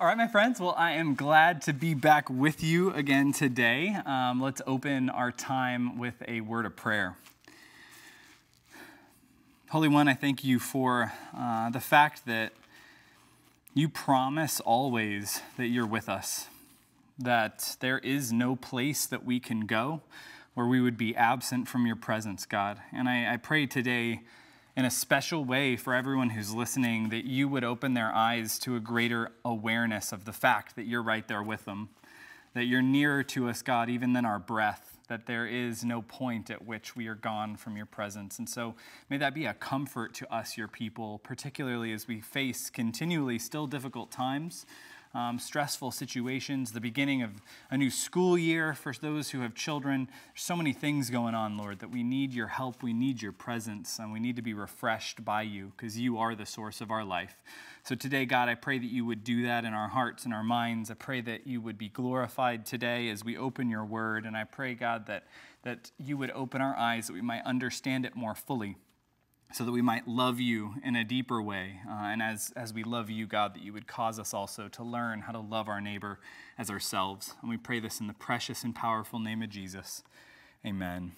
All right, my friends. Well, I am glad to be back with you again today. Um, let's open our time with a word of prayer. Holy One, I thank you for uh, the fact that you promise always that you're with us, that there is no place that we can go where we would be absent from your presence, God. And I, I pray today in a special way for everyone who's listening that you would open their eyes to a greater awareness of the fact that you're right there with them, that you're nearer to us, God, even than our breath, that there is no point at which we are gone from your presence. And so may that be a comfort to us, your people, particularly as we face continually still difficult times um, stressful situations, the beginning of a new school year for those who have children. There's so many things going on, Lord, that we need your help, we need your presence, and we need to be refreshed by you because you are the source of our life. So today, God, I pray that you would do that in our hearts and our minds. I pray that you would be glorified today as we open your word. And I pray, God, that, that you would open our eyes that we might understand it more fully so that we might love you in a deeper way. Uh, and as, as we love you, God, that you would cause us also to learn how to love our neighbor as ourselves. And we pray this in the precious and powerful name of Jesus. Amen.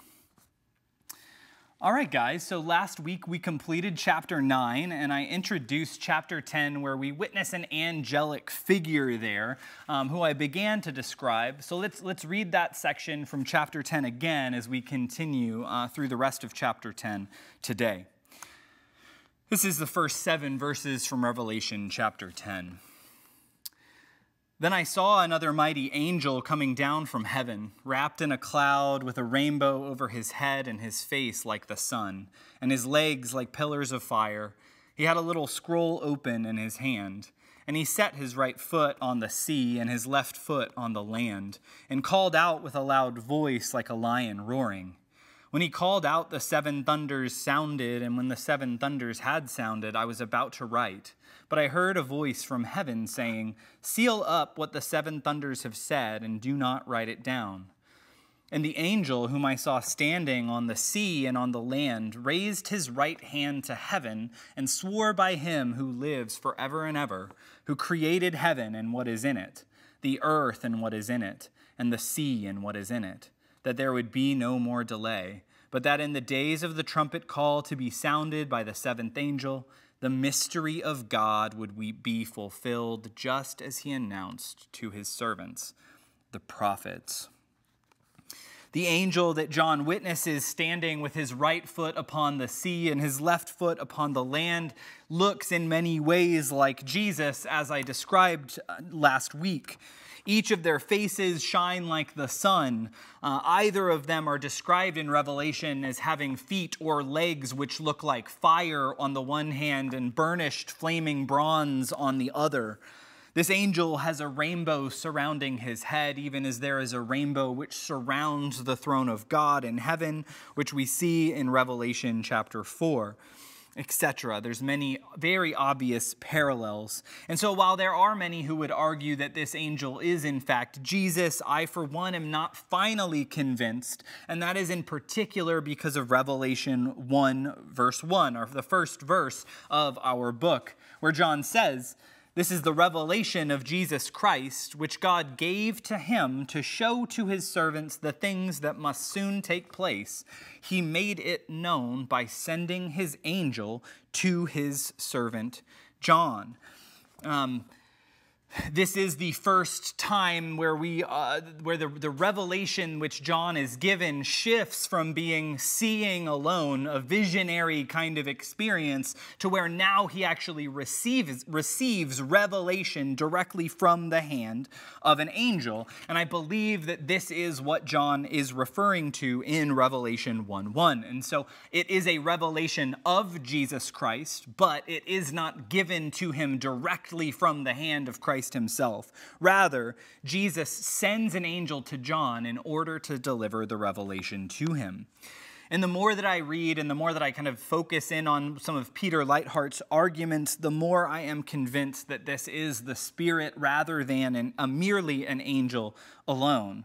All right, guys, so last week we completed chapter 9, and I introduced chapter 10, where we witness an angelic figure there, um, who I began to describe. So let's, let's read that section from chapter 10 again as we continue uh, through the rest of chapter 10 today. This is the first seven verses from Revelation chapter 10. Then I saw another mighty angel coming down from heaven, wrapped in a cloud with a rainbow over his head and his face like the sun, and his legs like pillars of fire. He had a little scroll open in his hand, and he set his right foot on the sea and his left foot on the land, and called out with a loud voice like a lion roaring. When he called out, the seven thunders sounded, and when the seven thunders had sounded, I was about to write. But I heard a voice from heaven saying, Seal up what the seven thunders have said, and do not write it down. And the angel whom I saw standing on the sea and on the land raised his right hand to heaven and swore by him who lives forever and ever, who created heaven and what is in it, the earth and what is in it, and the sea and what is in it that there would be no more delay, but that in the days of the trumpet call to be sounded by the seventh angel, the mystery of God would be fulfilled just as he announced to his servants, the prophets. The angel that John witnesses standing with his right foot upon the sea and his left foot upon the land looks in many ways like Jesus, as I described uh, last week. Each of their faces shine like the sun. Uh, either of them are described in Revelation as having feet or legs which look like fire on the one hand and burnished flaming bronze on the other. This angel has a rainbow surrounding his head, even as there is a rainbow which surrounds the throne of God in heaven, which we see in Revelation chapter 4 etc. There's many very obvious parallels. And so while there are many who would argue that this angel is in fact Jesus, I for one am not finally convinced, and that is in particular because of Revelation 1 verse 1 or the first verse of our book where John says, this is the revelation of Jesus Christ, which God gave to him to show to his servants the things that must soon take place. He made it known by sending his angel to his servant John. Um, this is the first time where we uh, where the, the revelation which john is given shifts from being seeing alone a visionary kind of experience to where now he actually receives receives revelation directly from the hand of an angel. And i believe that this is what john is referring to in revelation 1 1 and so it is a revelation of jesus christ but it is not given to him directly from the hand of christ Christ himself. Rather, Jesus sends an angel to John in order to deliver the revelation to him. And the more that I read and the more that I kind of focus in on some of Peter Leithart's arguments, the more I am convinced that this is the Spirit rather than an, a merely an angel alone.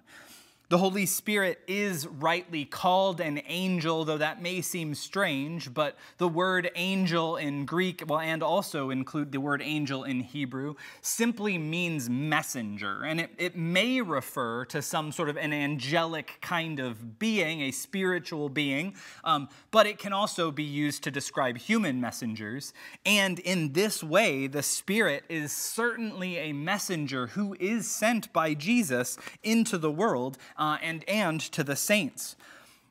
The Holy Spirit is rightly called an angel, though that may seem strange, but the word angel in Greek, well, and also include the word angel in Hebrew, simply means messenger. And it, it may refer to some sort of an angelic kind of being, a spiritual being, um, but it can also be used to describe human messengers. And in this way, the Spirit is certainly a messenger who is sent by Jesus into the world uh, and, and to the saints.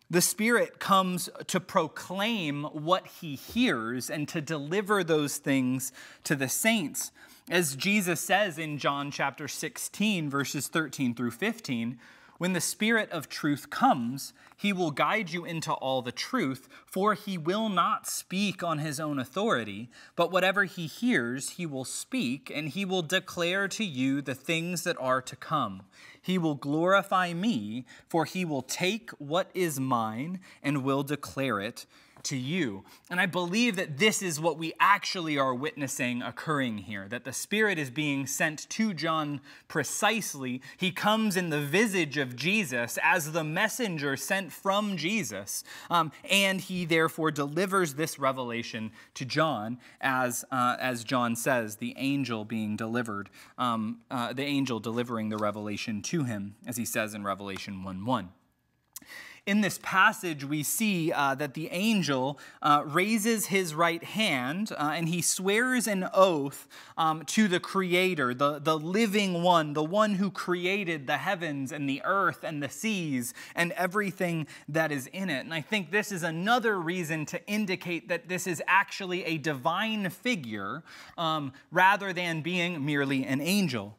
The Spirit comes to proclaim what he hears and to deliver those things to the saints. As Jesus says in John chapter 16, verses 13 through 15, when the Spirit of truth comes, he will guide you into all the truth, for he will not speak on his own authority, but whatever he hears, he will speak, and he will declare to you the things that are to come. He will glorify me, for he will take what is mine and will declare it to you. And I believe that this is what we actually are witnessing occurring here that the Spirit is being sent to John precisely. He comes in the visage of Jesus as the messenger sent from Jesus, um, and he therefore delivers this revelation to John, as, uh, as John says, the angel being delivered, um, uh, the angel delivering the revelation to him, as he says in Revelation 1 1 in this passage, we see uh, that the angel uh, raises his right hand uh, and he swears an oath um, to the Creator, the, the living one, the one who created the heavens and the earth and the seas and everything that is in it. And I think this is another reason to indicate that this is actually a divine figure um, rather than being merely an angel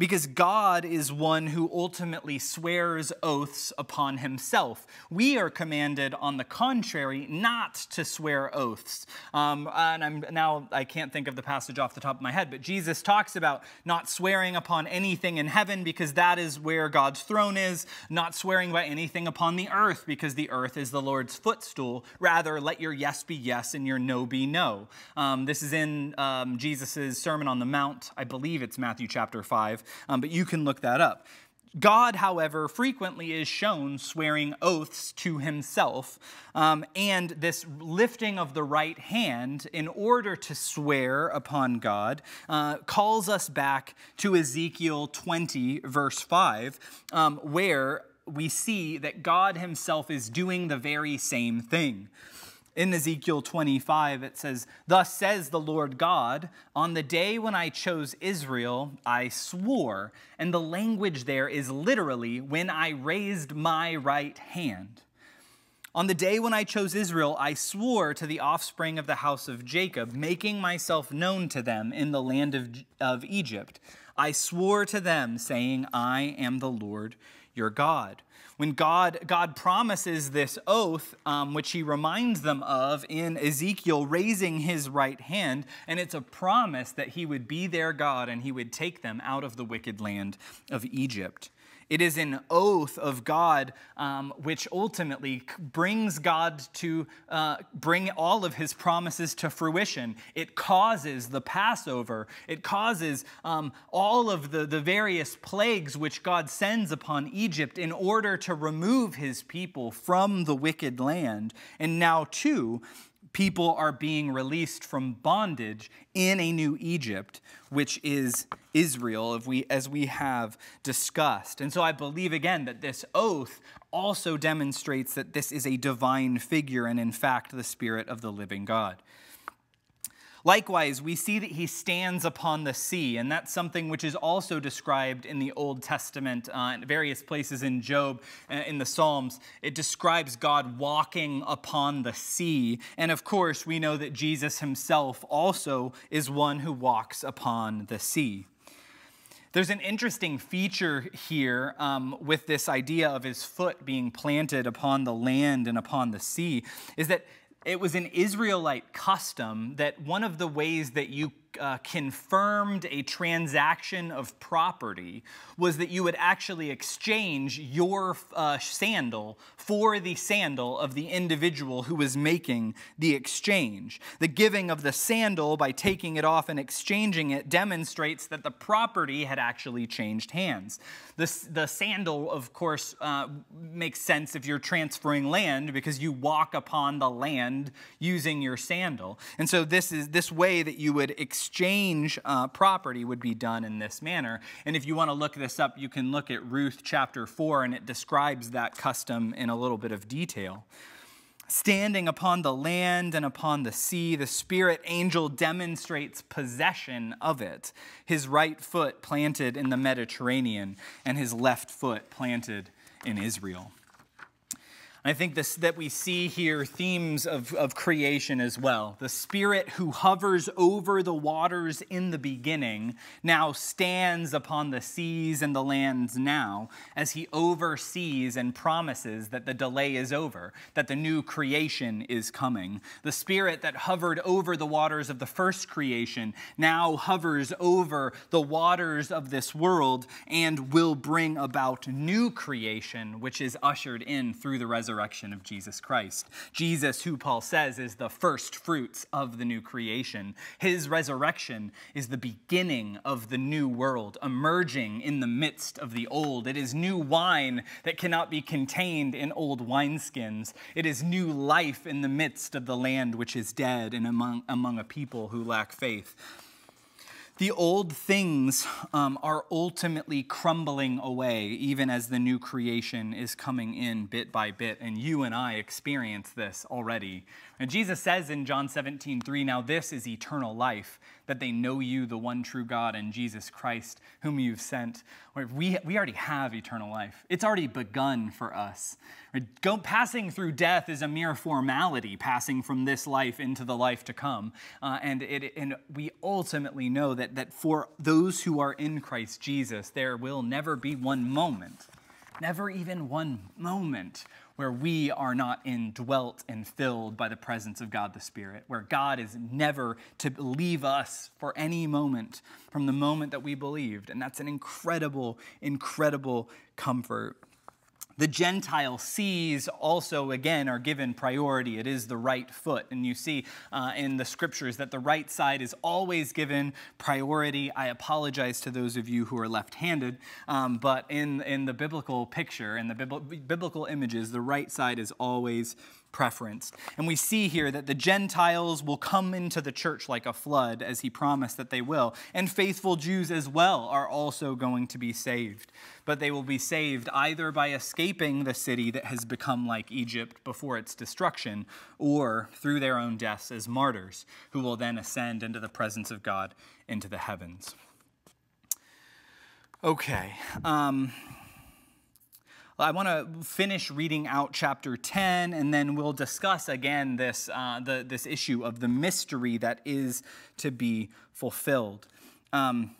because God is one who ultimately swears oaths upon himself. We are commanded, on the contrary, not to swear oaths. Um, and I'm now I can't think of the passage off the top of my head, but Jesus talks about not swearing upon anything in heaven because that is where God's throne is, not swearing by anything upon the earth because the earth is the Lord's footstool. Rather, let your yes be yes and your no be no. Um, this is in um, Jesus' Sermon on the Mount. I believe it's Matthew chapter 5 um, but you can look that up. God, however, frequently is shown swearing oaths to himself, um, and this lifting of the right hand in order to swear upon God uh, calls us back to Ezekiel 20, verse 5, um, where we see that God himself is doing the very same thing. In Ezekiel 25, it says, Thus says the Lord God, on the day when I chose Israel, I swore. And the language there is literally, when I raised my right hand. On the day when I chose Israel, I swore to the offspring of the house of Jacob, making myself known to them in the land of, of Egypt. I swore to them, saying, I am the Lord your God when God, God promises this oath, um, which he reminds them of in Ezekiel raising his right hand, and it's a promise that he would be their God and he would take them out of the wicked land of Egypt. It is an oath of God um, which ultimately brings God to uh, bring all of his promises to fruition. It causes the Passover, it causes um, all of the, the various plagues which God sends upon Egypt in order to remove his people from the wicked land. And now, too, people are being released from bondage in a new Egypt, which is Israel, as we, as we have discussed. And so I believe again that this oath also demonstrates that this is a divine figure and, in fact, the Spirit of the living God. Likewise, we see that he stands upon the sea, and that's something which is also described in the Old Testament, uh, in various places in Job, uh, in the Psalms. It describes God walking upon the sea. And of course, we know that Jesus himself also is one who walks upon the sea. There's an interesting feature here um, with this idea of his foot being planted upon the land and upon the sea, is that it was an Israelite custom that one of the ways that you uh, confirmed a transaction of property was that you would actually exchange your uh, sandal for the sandal of the individual who was making the exchange. The giving of the sandal by taking it off and exchanging it demonstrates that the property had actually changed hands. The, the sandal, of course, uh, makes sense if you're transferring land because you walk upon the land using your sandal. And so this is this way that you would exchange uh, property would be done in this manner. And if you want to look this up, you can look at Ruth chapter 4 and it describes that custom in a little bit of detail. Standing upon the land and upon the sea, the spirit angel demonstrates possession of it. His right foot planted in the Mediterranean, and his left foot planted in Israel. I think this, that we see here themes of, of creation as well. The Spirit who hovers over the waters in the beginning now stands upon the seas and the lands now as he oversees and promises that the delay is over, that the new creation is coming. The Spirit that hovered over the waters of the first creation now hovers over the waters of this world and will bring about new creation, which is ushered in through the resurrection resurrection of Jesus Christ. Jesus, who Paul says is the first fruits of the new creation. His resurrection is the beginning of the new world, emerging in the midst of the old. It is new wine that cannot be contained in old wineskins. It is new life in the midst of the land which is dead and among, among a people who lack faith. The old things um, are ultimately crumbling away, even as the new creation is coming in bit by bit. And you and I experience this already. And Jesus says in John 17, 3, Now this is eternal life, that they know you, the one true God, and Jesus Christ, whom you've sent. We, we already have eternal life. It's already begun for us. Go, passing through death is a mere formality, passing from this life into the life to come. Uh, and, it, and we ultimately know that, that for those who are in Christ Jesus, there will never be one moment, never even one moment where we are not indwelt and filled by the presence of God the Spirit, where God is never to leave us for any moment from the moment that we believed. And that's an incredible, incredible comfort. The Gentile sees also, again, are given priority. It is the right foot. And you see uh, in the scriptures that the right side is always given priority. I apologize to those of you who are left handed, um, but in, in the biblical picture, in the biblical images, the right side is always preference. And we see here that the Gentiles will come into the church like a flood, as he promised that they will. And faithful Jews as well are also going to be saved. But they will be saved either by escaping the city that has become like Egypt before its destruction, or through their own deaths as martyrs, who will then ascend into the presence of God into the heavens. Okay. Um, I want to finish reading out chapter 10, and then we'll discuss again this, uh, the, this issue of the mystery that is to be fulfilled. Um,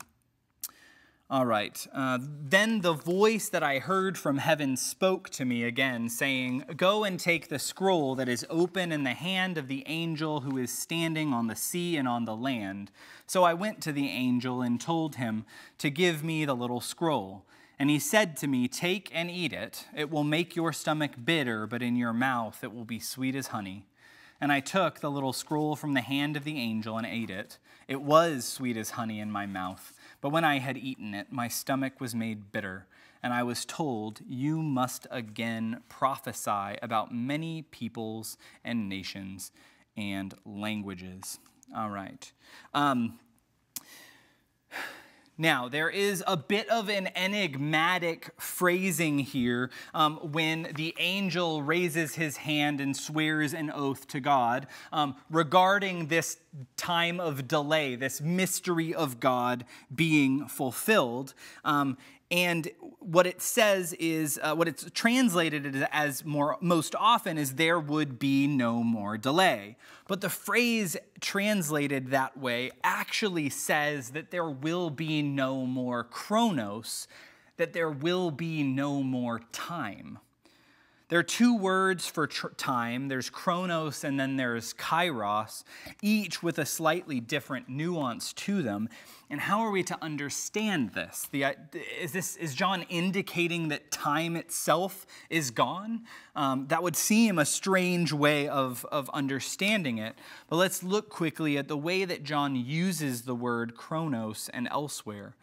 all right. Uh, then the voice that I heard from heaven spoke to me again, saying, Go and take the scroll that is open in the hand of the angel who is standing on the sea and on the land. So I went to the angel and told him to give me the little scroll. And he said to me, Take and eat it. It will make your stomach bitter, but in your mouth it will be sweet as honey. And I took the little scroll from the hand of the angel and ate it. It was sweet as honey in my mouth. But when I had eaten it, my stomach was made bitter. And I was told, You must again prophesy about many peoples and nations and languages. All right. Um, now, there is a bit of an enigmatic phrasing here um, when the angel raises his hand and swears an oath to God um, regarding this time of delay, this mystery of God being fulfilled. Um, and what it says is, uh, what it's translated as more, most often is there would be no more delay. But the phrase translated that way actually says that there will be no more chronos, that there will be no more time. There are two words for time there's chronos and then there's kairos, each with a slightly different nuance to them. And how are we to understand this? The, is, this is John indicating that time itself is gone? Um, that would seem a strange way of, of understanding it. But let's look quickly at the way that John uses the word chronos and elsewhere.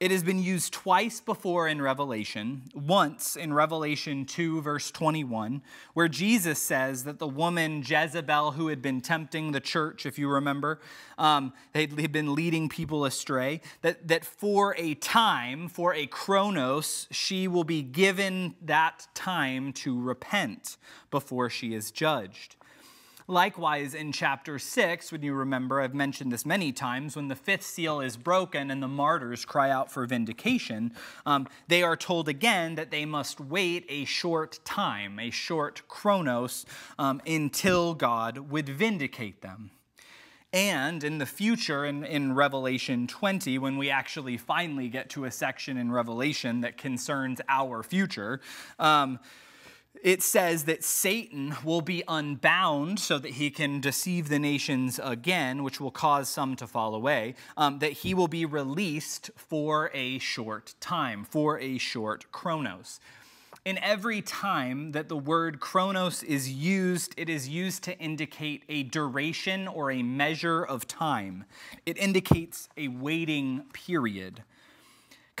It has been used twice before in Revelation, once in Revelation 2, verse 21, where Jesus says that the woman Jezebel, who had been tempting the church, if you remember, um, they had been leading people astray, that, that for a time, for a chronos, she will be given that time to repent before she is judged. Likewise, in chapter 6, when you remember, I've mentioned this many times, when the fifth seal is broken and the martyrs cry out for vindication, um, they are told again that they must wait a short time, a short chronos, um, until God would vindicate them. And in the future, in, in Revelation 20, when we actually finally get to a section in Revelation that concerns our future, um, it says that Satan will be unbound so that he can deceive the nations again, which will cause some to fall away, um, that he will be released for a short time, for a short chronos. In every time that the word chronos is used, it is used to indicate a duration or a measure of time. It indicates a waiting period.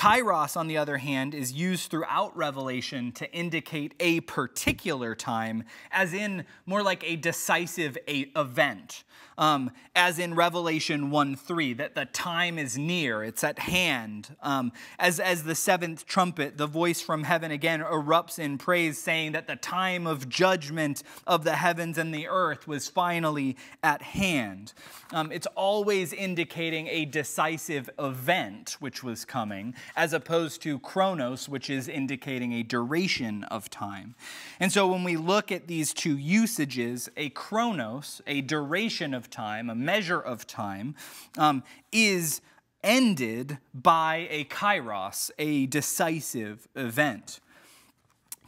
Kairos, on the other hand, is used throughout Revelation to indicate a particular time, as in more like a decisive event um, as in Revelation 1 3, that the time is near, it's at hand. Um, as, as the seventh trumpet, the voice from heaven again erupts in praise, saying that the time of judgment of the heavens and the earth was finally at hand. Um, it's always indicating a decisive event which was coming, as opposed to chronos, which is indicating a duration of time. And so when we look at these two usages, a chronos, a duration of time, a measure of time, um, is ended by a kairos, a decisive event.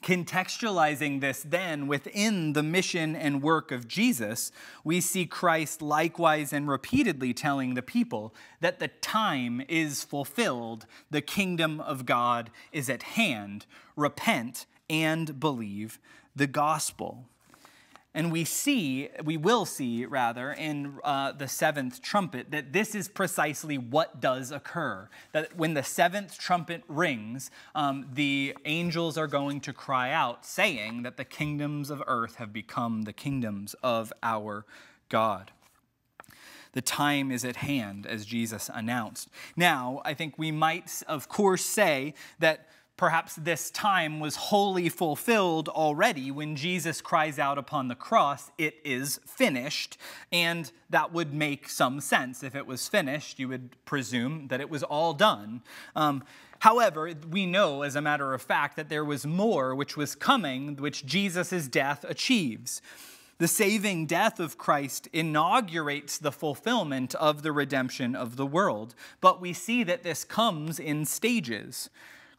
Contextualizing this then within the mission and work of Jesus, we see Christ likewise and repeatedly telling the people that the time is fulfilled, the kingdom of God is at hand. Repent and believe the gospel. And we see, we will see rather, in uh, the seventh trumpet, that this is precisely what does occur. That when the seventh trumpet rings, um, the angels are going to cry out, saying that the kingdoms of earth have become the kingdoms of our God. The time is at hand, as Jesus announced. Now, I think we might, of course, say that Perhaps this time was wholly fulfilled already when Jesus cries out upon the cross, It is finished. And that would make some sense. If it was finished, you would presume that it was all done. Um, however, we know, as a matter of fact, that there was more which was coming, which Jesus' death achieves. The saving death of Christ inaugurates the fulfillment of the redemption of the world, but we see that this comes in stages.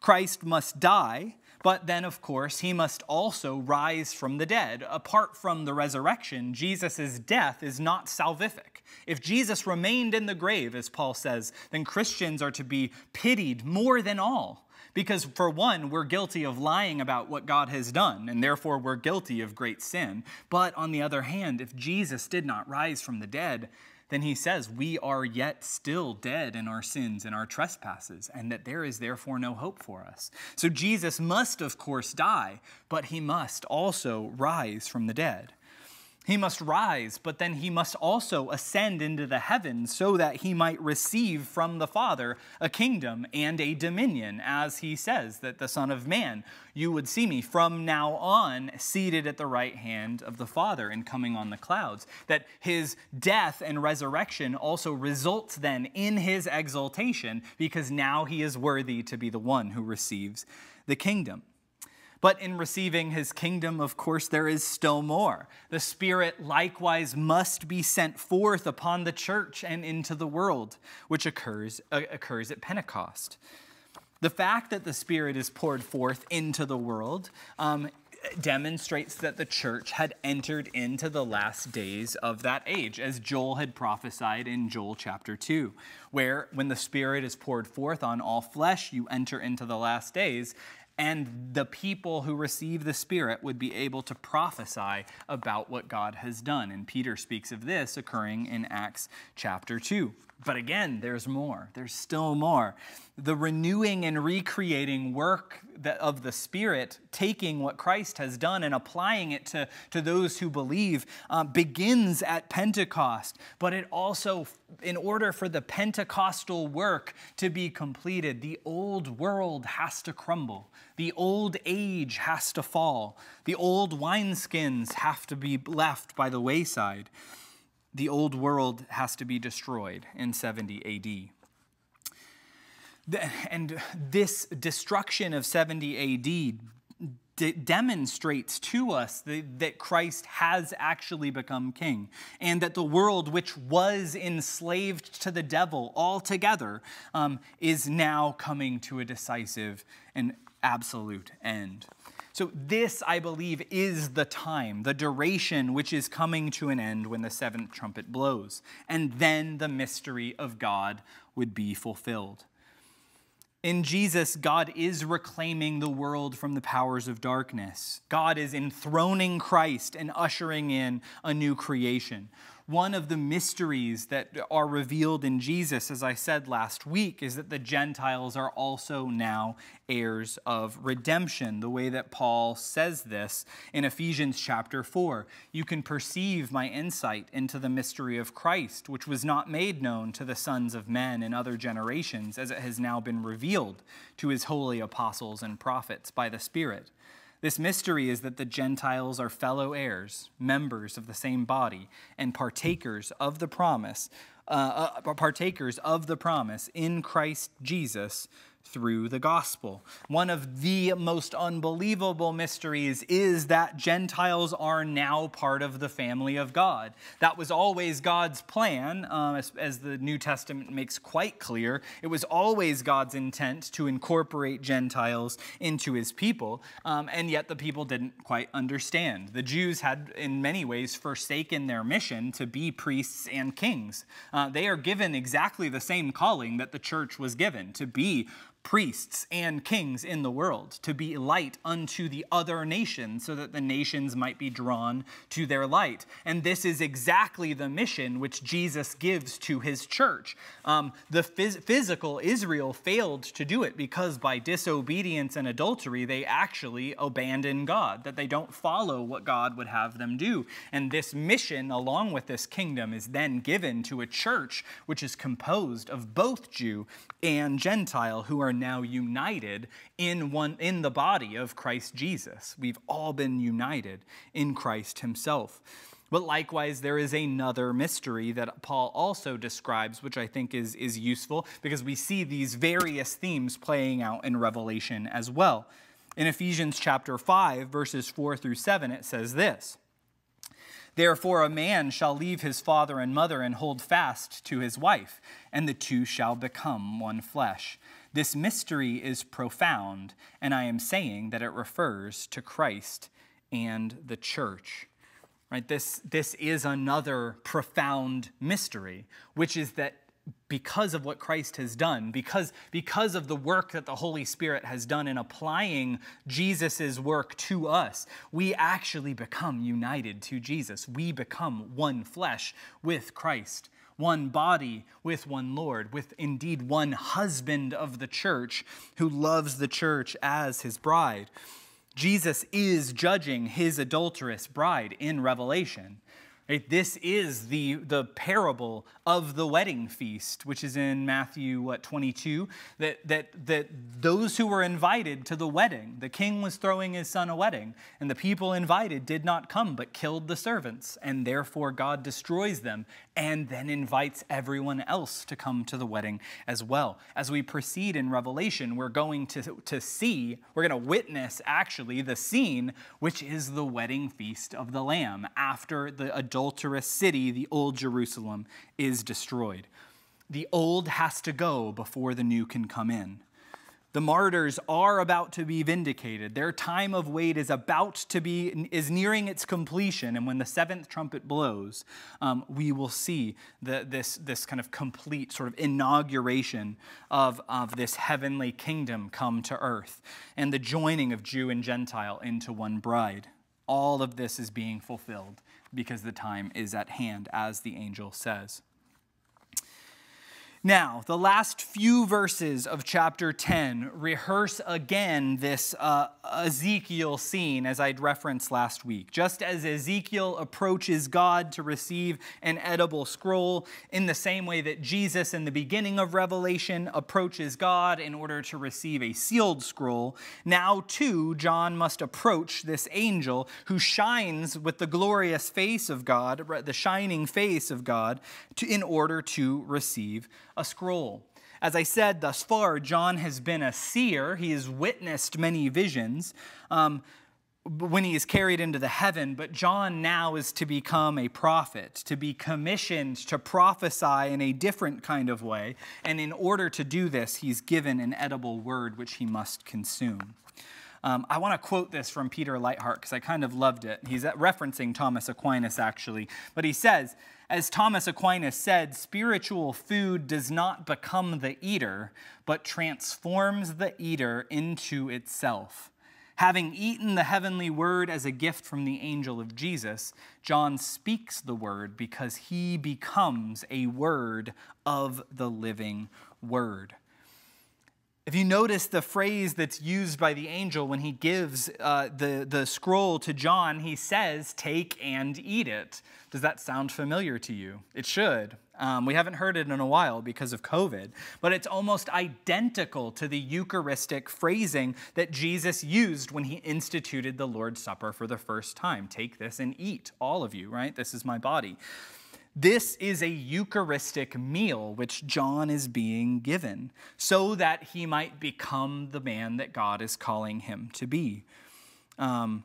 Christ must die, but then, of course, he must also rise from the dead. Apart from the resurrection, Jesus' death is not salvific. If Jesus remained in the grave, as Paul says, then Christians are to be pitied more than all. Because, for one, we're guilty of lying about what God has done, and therefore we're guilty of great sin. But on the other hand, if Jesus did not rise from the dead, then he says, We are yet still dead in our sins and our trespasses, and that there is therefore no hope for us. So Jesus must, of course, die, but he must also rise from the dead. He must rise, but then he must also ascend into the heavens so that he might receive from the Father a kingdom and a dominion, as he says that the Son of Man, you would see me from now on seated at the right hand of the Father and coming on the clouds. That his death and resurrection also results then in his exaltation because now he is worthy to be the one who receives the kingdom. But in receiving his kingdom, of course, there is still more. The Spirit likewise must be sent forth upon the church and into the world, which occurs, uh, occurs at Pentecost. The fact that the Spirit is poured forth into the world um, demonstrates that the church had entered into the last days of that age, as Joel had prophesied in Joel chapter 2, where when the Spirit is poured forth on all flesh, you enter into the last days and the people who receive the Spirit would be able to prophesy about what God has done. And Peter speaks of this occurring in Acts chapter 2. But again, there's more. There's still more. The renewing and recreating work of the Spirit, taking what Christ has done and applying it to, to those who believe, uh, begins at Pentecost. But it also, in order for the Pentecostal work to be completed, the old world has to crumble. The old age has to fall. The old wineskins have to be left by the wayside the old world has to be destroyed in 70 AD. And this destruction of 70 AD demonstrates to us that Christ has actually become king, and that the world, which was enslaved to the devil altogether, um, is now coming to a decisive and absolute end. So, this, I believe, is the time, the duration which is coming to an end when the seventh trumpet blows. And then the mystery of God would be fulfilled. In Jesus, God is reclaiming the world from the powers of darkness. God is enthroning Christ and ushering in a new creation. One of the mysteries that are revealed in Jesus, as I said last week, is that the Gentiles are also now heirs of redemption, the way that Paul says this in Ephesians chapter 4. You can perceive my insight into the mystery of Christ, which was not made known to the sons of men in other generations, as it has now been revealed to his holy apostles and prophets by the Spirit. This mystery is that the Gentiles are fellow heirs, members of the same body, and partakers of the promise, uh, uh, partakers of the promise in Christ Jesus through the gospel. One of the most unbelievable mysteries is that Gentiles are now part of the family of God. That was always God's plan, um, as, as, the New Testament makes quite clear. It was always God's intent to incorporate Gentiles into his people, um, and yet the people didn't quite understand. The Jews had, in many ways, forsaken their mission to be priests and kings. Uh, they are given exactly the same calling that the church was given to be priests and kings in the world, to be light unto the other nations, so that the nations might be drawn to their light. And this is exactly the mission which Jesus gives to his church. Um, the phys- physical Israel failed to do it because by disobedience and adultery, they actually abandon God, that they don't follow what God would have them do. And this mission, along with this kingdom, is then given to a church which is composed of both Jew and Gentile who are now united in one in the body of Christ Jesus. We've all been united in Christ himself. But likewise, there is another mystery that Paul also describes, which I think is, is useful because we see these various themes playing out in Revelation as well. In Ephesians chapter 5, verses 4 through 7, it says this Therefore, a man shall leave his father and mother and hold fast to his wife, and the two shall become one flesh. This mystery is profound, and I am saying that it refers to Christ and the church. Right? This, this is another profound mystery, which is that because of what Christ has done, because, because of the work that the Holy Spirit has done in applying Jesus' work to us, we actually become united to Jesus. We become one flesh with Christ one body with one Lord, with indeed one husband of the church who loves the church as his bride. Jesus is judging his adulterous bride in Revelation. Right? This is the, the parable of the wedding feast, which is in Matthew what, 22, that, that, that those who were invited to the wedding, the king was throwing his son a wedding, and the people invited did not come but killed the servants, and therefore God destroys them and then invites everyone else to come to the wedding as well. As we proceed in Revelation, we're going to, to see, we're going to witness actually the scene, which is the wedding feast of the Lamb after the adulterous city, the Old Jerusalem, is destroyed. The old has to go before the new can come in. The martyrs are about to be vindicated. Their time of wait is about to be, is nearing its completion. And when the seventh trumpet blows, um, we will see the, this, this kind of complete sort of inauguration of, of this heavenly kingdom come to earth and the joining of Jew and Gentile into one bride. All of this is being fulfilled because the time is at hand, as the angel says. Now, the last few verses of chapter 10 rehearse again this uh, Ezekiel scene, as I'd referenced last week. Just as Ezekiel approaches God to receive an edible scroll, in the same way that Jesus, in the beginning of Revelation, approaches God in order to receive a sealed scroll, now too, John must approach this angel who shines with the glorious face of God, the shining face of God, to, in order to receive a scroll. As I said thus far, John has been a seer. He has witnessed many visions um, when he is carried into the heaven, but John now is to become a prophet, to be commissioned to prophesy in a different kind of way. And in order to do this, he's given an edible word which he must consume. Um, I want to quote this from Peter Leithart because I kind of loved it. He's referencing Thomas Aquinas, actually. But he says, as Thomas Aquinas said, spiritual food does not become the eater, but transforms the eater into itself. Having eaten the heavenly word as a gift from the angel of Jesus, John speaks the word because he becomes a word of the living word. If you notice the phrase that's used by the angel when he gives uh, the, the scroll to John, he says, Take and eat it. Does that sound familiar to you? It should. Um, we haven't heard it in a while because of COVID, but it's almost identical to the Eucharistic phrasing that Jesus used when he instituted the Lord's Supper for the first time. Take this and eat, all of you, right? This is my body. This is a Eucharistic meal which John is being given so that he might become the man that God is calling him to be. Um,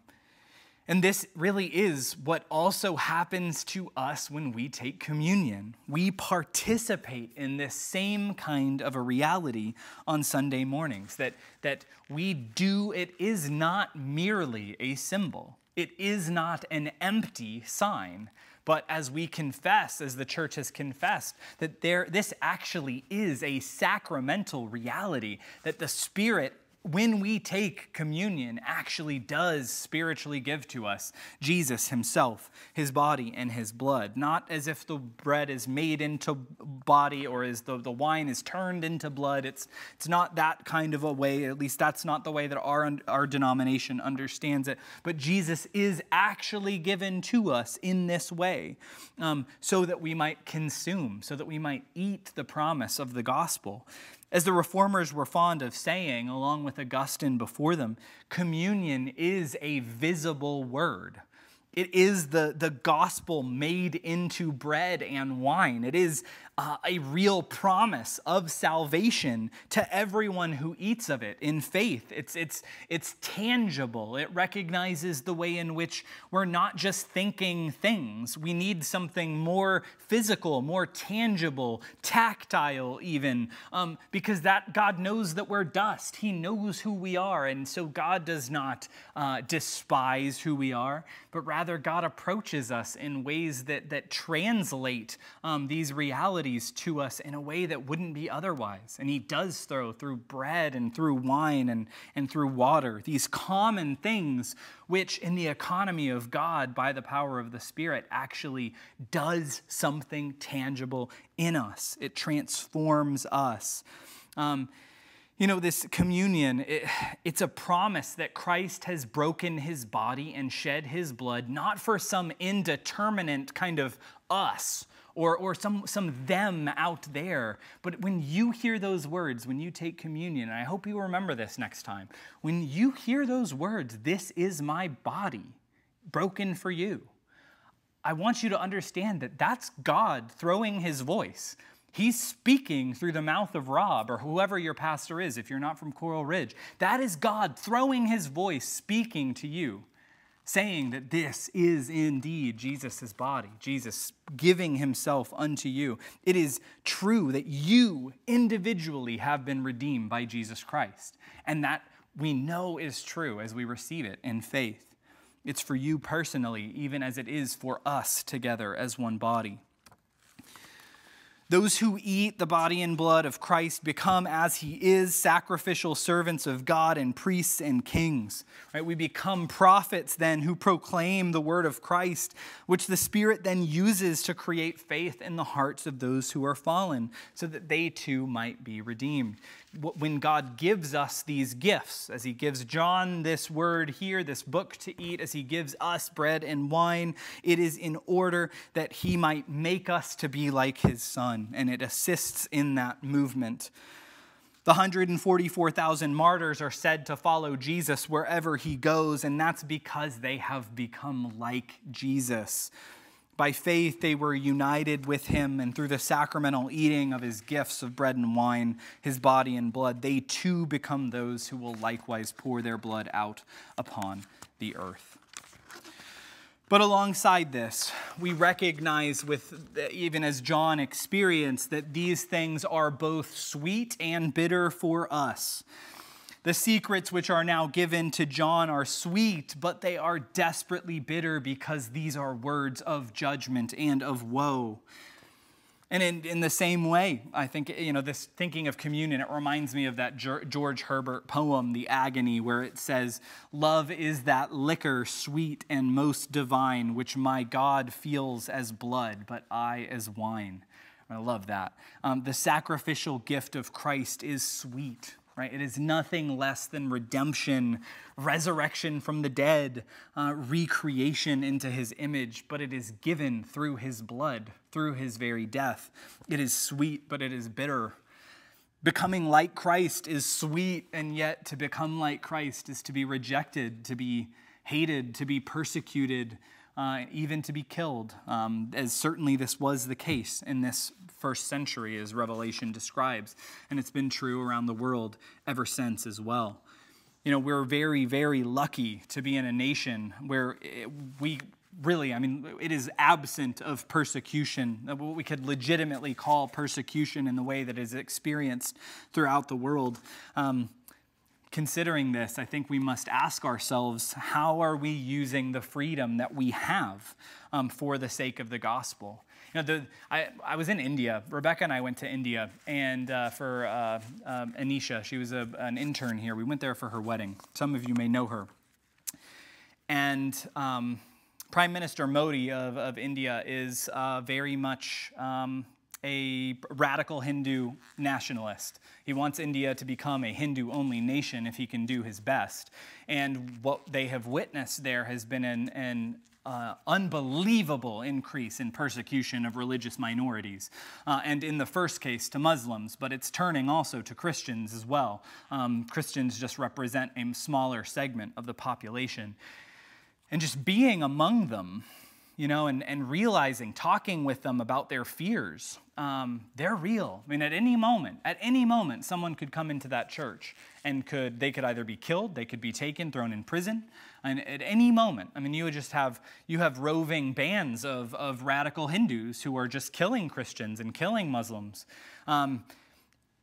and this really is what also happens to us when we take communion. We participate in this same kind of a reality on Sunday mornings, that, that we do, it is not merely a symbol, it is not an empty sign but as we confess, as the church has confessed, that there, this actually is a sacramental reality, that the Spirit when we take communion, actually does spiritually give to us Jesus himself, his body and his blood. Not as if the bread is made into body or as the, the wine is turned into blood. It's, it's not that kind of a way, at least that's not the way that our, our denomination understands it. But Jesus is actually given to us in this way um, so that we might consume, so that we might eat the promise of the gospel. As the reformers were fond of saying, along with Augustine before them, communion is a visible word. It is the, the gospel made into bread and wine. It is uh, a real promise of salvation to everyone who eats of it in faith. It's, it's, it's tangible. It recognizes the way in which we're not just thinking things. We need something more physical, more tangible, tactile, even, um, because that God knows that we're dust. He knows who we are. And so God does not uh, despise who we are, but rather God approaches us in ways that, that translate um, these realities realities to us in a way that wouldn't be otherwise. And he does throw through bread and through wine and, and through water, these common things which in the economy of God, by the power of the Spirit, actually does something tangible in us. It transforms us. Um, you know, this communion, it, it's a promise that Christ has broken his body and shed his blood, not for some indeterminate kind of us or, or some, some them out there. But when you hear those words, when you take communion, and I hope you remember this next time, when you hear those words, this is my body broken for you. I want you to understand that that's God throwing his voice. He's speaking through the mouth of Rob or whoever your pastor is if you're not from Coral Ridge. That is God throwing his voice, speaking to you, saying that this is indeed Jesus' body, Jesus giving himself unto you. It is true that you individually have been redeemed by Jesus Christ. And that we know is true as we receive it in faith. It's for you personally, even as it is for us together as one body. Those who eat the body and blood of Christ become, as he is, sacrificial servants of God and priests and kings. Right? We become prophets then who proclaim the word of Christ, which the Spirit then uses to create faith in the hearts of those who are fallen, so that they too might be redeemed when God gives us these gifts, as He gives John this word here, this book to eat, as He gives us bread and wine, it is in order that He might make us to be like His Son, and it assists in that movement. The 144,000 martyrs are said to follow Jesus wherever He goes, and that's because they have become like Jesus. By faith, they were united with him, and through the sacramental eating of his gifts of bread and wine, his body and blood, they too become those who will likewise pour their blood out upon the earth. But alongside this, we recognize, with even as John experienced, that these things are both sweet and bitter for us. The secrets which are now given to John are sweet, but they are desperately bitter because these are words of judgment and of woe. And in, in the same way, I think, you know, this thinking of communion, it reminds me of that George Herbert poem, The Agony, where it says, Love is that liquor, sweet and most divine, which my God feels as blood, but I as wine. I love that. Um, the sacrificial gift of Christ is sweet right? It is nothing less than redemption, resurrection from the dead, uh, recreation into his image, but it is given through his blood, through his very death. It is sweet, but it is bitter. Becoming like Christ is sweet, and yet to become like Christ is to be rejected, to be hated, to be persecuted, uh, even to be killed, um, as certainly this was the case in this first century, as Revelation describes. And it's been true around the world ever since as well. You know, we're very, very lucky to be in a nation where it, we really, I mean, it is absent of persecution, what we could legitimately call persecution in the way that is experienced throughout the world. Um, considering this, I think we must ask ourselves how are we using the freedom that we have um, for the sake of the gospel? You know, the, I, I was in India. Rebecca and I went to India, and uh, for uh, um, Anisha, she was a, an intern here. We went there for her wedding. Some of you may know her. And um, Prime Minister Modi of, of India is uh, very much um, a radical Hindu nationalist. He wants India to become a Hindu only nation if he can do his best. And what they have witnessed there has been an, an uh, unbelievable increase in persecution of religious minorities. Uh, and in the first case, to Muslims, but it's turning also to Christians as well. Um, Christians just represent a smaller segment of the population. And just being among them, you know, and, and realizing, talking with them about their fears. Um, they're real. I mean, at any moment, at any moment, someone could come into that church and could they could either be killed, they could be taken, thrown in prison, and at any moment, I mean, you would just have you have roving bands of of radical Hindus who are just killing Christians and killing Muslims. Um,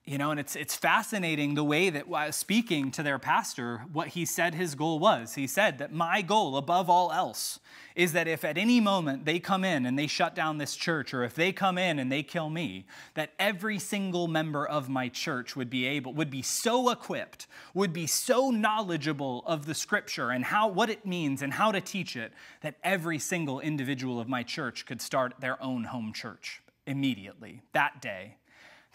you know, and it's, it's fascinating the way that while speaking to their pastor, what he said his goal was. He said that my goal, above all else, is that if at any moment they come in and they shut down this church, or if they come in and they kill me, that every single member of my church would be able, would be so equipped, would be so knowledgeable of the scripture and how what it means and how to teach it, that every single individual of my church could start their own home church immediately that day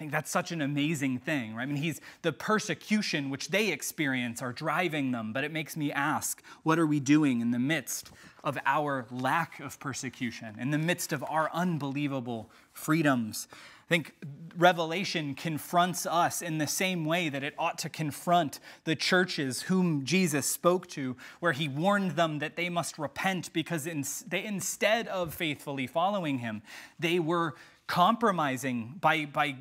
think that's such an amazing thing, right? I mean, he's the persecution which they experience are driving them, but it makes me ask, what are we doing in the midst of our lack of persecution, in the midst of our unbelievable freedoms? I think Revelation confronts us in the same way that it ought to confront the churches whom Jesus spoke to, where he warned them that they must repent because in, they, instead of faithfully following him, they were compromising by, by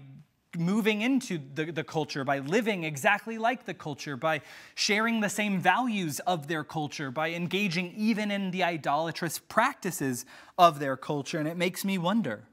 moving into the, the culture, by living exactly like the culture, by sharing the same values of their culture, by engaging even in the idolatrous practices of their culture. And it makes me wonder,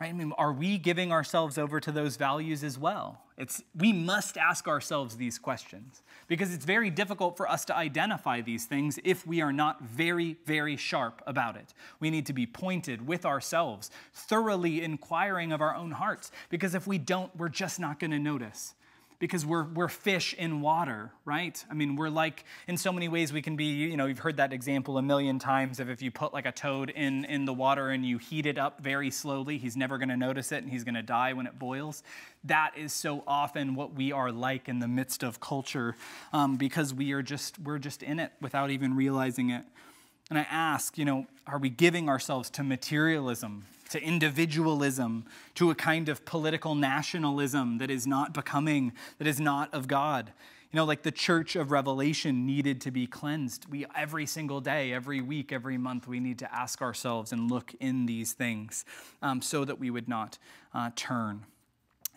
right? I mean, are we giving ourselves over to those values as well? It's, we must ask ourselves these questions because it's very difficult for us to identify these things if we are not very, very sharp about it. We need to be pointed with ourselves, thoroughly inquiring of our own hearts, because if we don't, we're just not going to notice because we're, we're fish in water, right? I mean, we're like, in so many ways, we can be, you know, you've heard that example a million times of if you put like a toad in, in the water and you heat it up very slowly, he's never going to notice it and he's going to die when it boils. That is so often what we are like in the midst of culture um, because we are just, we're just in it without even realizing it. And I ask, you know, are we giving ourselves to materialism, to individualism, to a kind of political nationalism that is not becoming, that is not of God? You know, like the church of Revelation needed to be cleansed. We every single day, every week, every month, we need to ask ourselves and look in these things um, so that we would not uh, turn.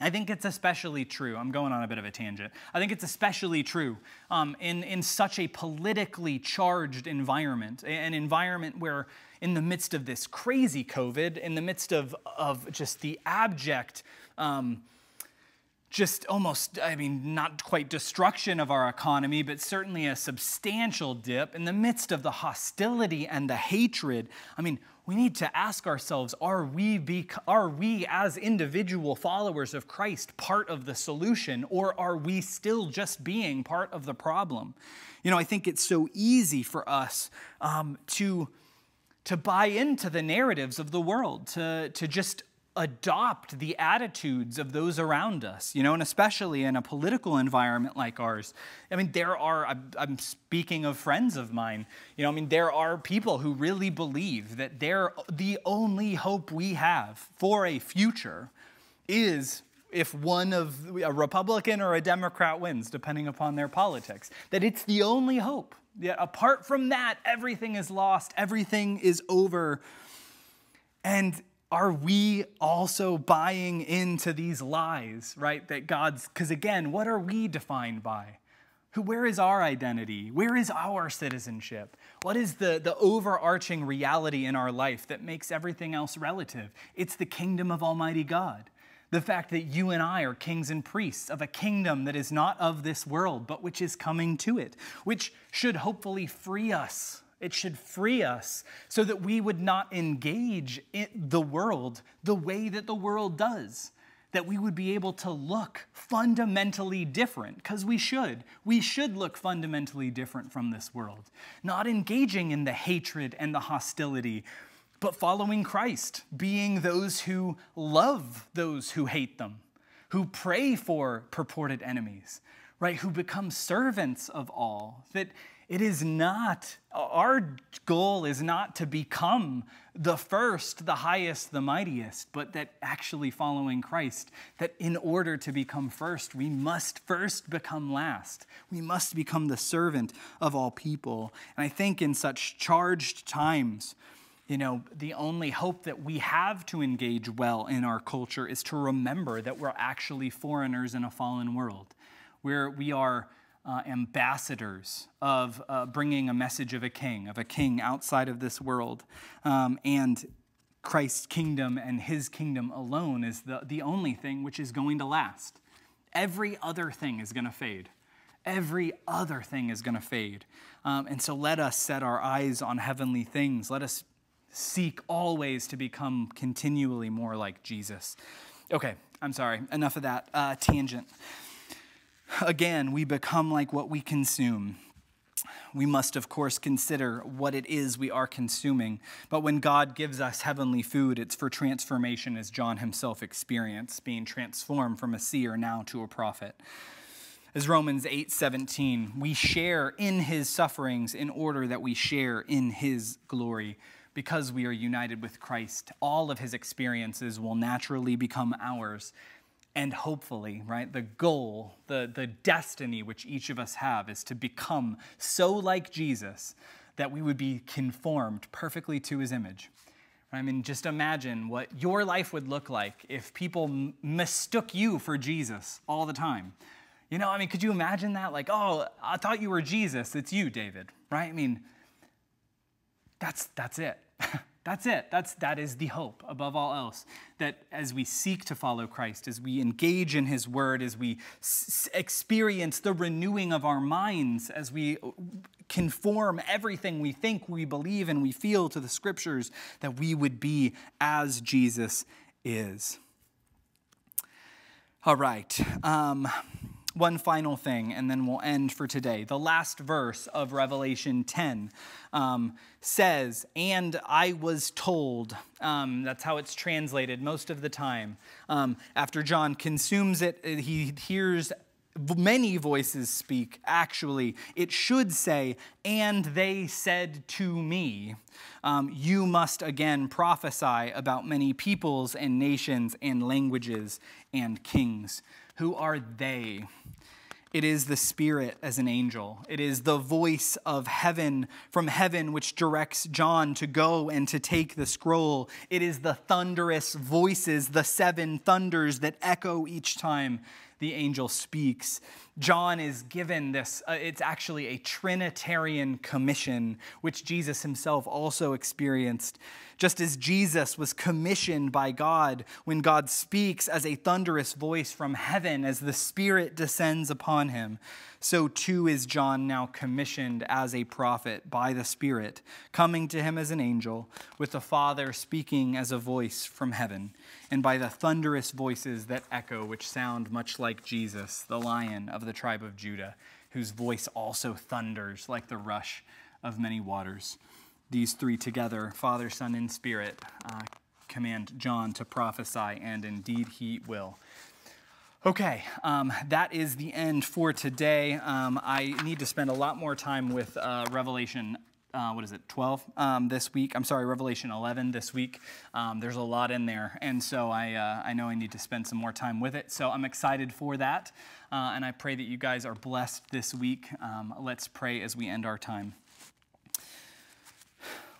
I think it's especially true. I'm going on a bit of a tangent. I think it's especially true um, in, in such a politically charged environment, an environment where, in the midst of this crazy COVID, in the midst of, of just the abject, um, just almost, I mean, not quite destruction of our economy, but certainly a substantial dip, in the midst of the hostility and the hatred, I mean, we need to ask ourselves are we, be, are we, as individual followers of Christ, part of the solution, or are we still just being part of the problem? You know, I think it's so easy for us um, to, to buy into the narratives of the world, to, to just adopt the attitudes of those around us, you know, and especially in a political environment like ours. I mean, there are, I'm speaking of friends of mine, you know, I mean, there are people who really believe that they're the only hope we have for a future is if one of a Republican or a Democrat wins, depending upon their politics, that it's the only hope. Yet apart from that, everything is lost, everything is over. And are we also buying into these lies, right? That God's, because again, what are we defined by? Who, where is our identity? Where is our citizenship? What is the, the overarching reality in our life that makes everything else relative? It's the kingdom of Almighty God. The fact that you and I are kings and priests of a kingdom that is not of this world, but which is coming to it, which should hopefully free us it should free us so that we would not engage in the world the way that the world does. That we would be able to look fundamentally different, because we should. We should look fundamentally different from this world. Not engaging in the hatred and the hostility, but following Christ, being those who love those who hate them, who pray for purported enemies, right? Who become servants of all. That it is not, our goal is not to become the first, the highest, the mightiest, but that actually following Christ, that in order to become first, we must first become last. We must become the servant of all people. And I think in such charged times, you know, the only hope that we have to engage well in our culture is to remember that we're actually foreigners in a fallen world, where we are uh, ambassadors of uh, bringing a message of a king, of a king outside of this world. Um, and Christ's kingdom and his kingdom alone is the, the only thing which is going to last. Every other thing is going to fade. Every other thing is going to fade. Um, and so let us set our eyes on heavenly things. Let us seek always to become continually more like Jesus. Okay, I'm sorry. Enough of that uh, tangent. Again, we become like what we consume. We must, of course, consider what it is we are consuming. But when God gives us heavenly food, it's for transformation, as John himself experienced, being transformed from a seer now to a prophet. As Romans 8 17, we share in his sufferings in order that we share in his glory. Because we are united with Christ, all of his experiences will naturally become ours and hopefully, right, the goal, the, the destiny which each of us have is to become so like Jesus that we would be conformed perfectly to his image. I mean, just imagine what your life would look like if people mistook you for Jesus all the time. You know, I mean, could you imagine that? Like, oh, I thought you were Jesus. It's you, David, right? I mean, that's, that's it. That's it. That's, that is the hope above all else. That as we seek to follow Christ, as we engage in his word, as we s- experience the renewing of our minds, as we conform everything we think, we believe, and we feel to the scriptures, that we would be as Jesus is. All right. Um, one final thing, and then we'll end for today. The last verse of Revelation 10 um, says, And I was told. Um, that's how it's translated most of the time. Um, after John consumes it, he hears many voices speak, actually. It should say, And they said to me, um, You must again prophesy about many peoples and nations and languages and kings. Who are they? It is the Spirit as an angel. It is the voice of heaven from heaven which directs John to go and to take the scroll. It is the thunderous voices, the seven thunders that echo each time the angel speaks. John is given this, uh, it's actually a Trinitarian commission, which Jesus himself also experienced. Just as Jesus was commissioned by God when God speaks as a thunderous voice from heaven as the Spirit descends upon him, so too is John now commissioned as a prophet by the Spirit, coming to him as an angel, with the Father speaking as a voice from heaven, and by the thunderous voices that echo, which sound much like Jesus, the lion of the tribe of Judah, whose voice also thunders like the rush of many waters. These three together, Father, Son, and Spirit, uh, command John to prophesy, and indeed he will. Okay, um, that is the end for today. Um, I need to spend a lot more time with uh, Revelation. Uh, what is it, 12 um, this week? I'm sorry, Revelation 11 this week. Um, there's a lot in there, and so I, uh, I know I need to spend some more time with it. So I'm excited for that, uh, and I pray that you guys are blessed this week. Um, let's pray as we end our time.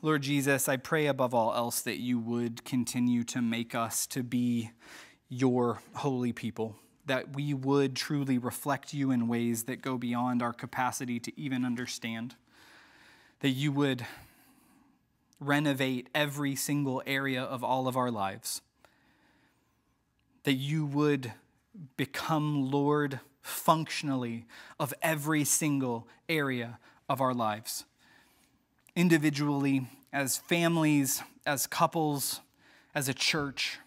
Lord Jesus, I pray above all else that you would continue to make us to be your holy people that we would truly reflect you in ways that go beyond our capacity to even understand. That you would renovate every single area of all of our lives. That you would become Lord functionally of every single area of our lives. Individually, as families, as couples, as a church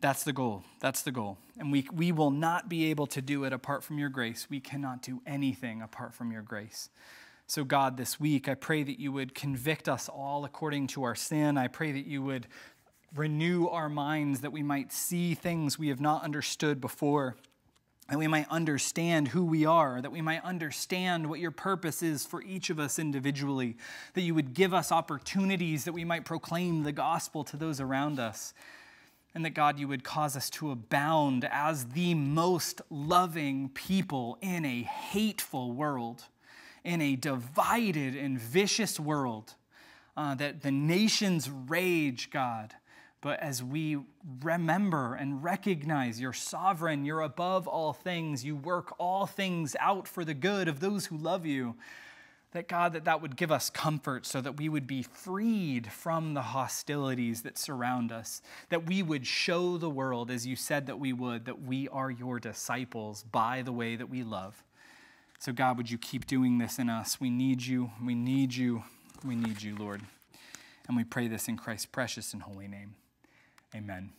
that's the goal. That's the goal. And we, we will not be able to do it apart from your grace. We cannot do anything apart from your grace. So, God, this week, I pray that you would convict us all according to our sin. I pray that you would renew our minds, that we might see things we have not understood before, that we might understand who we are, that we might understand what your purpose is for each of us individually, that you would give us opportunities that we might proclaim the gospel to those around us and that God, you would cause us to abound as the most loving people in a hateful world, in a divided and vicious world. Uh, that the nations rage, God, but as we remember and recognize you're sovereign, you're above all things, you work all things out for the good of those who love you that God, that that would give us comfort so that we would be freed from the hostilities that surround us, that we would show the world, as you said that we would, that we are your disciples by the way that we love. So, God, would you keep doing this in us? We need you. We need you. We need you, Lord. And we pray this in Christ's precious and holy name. Amen.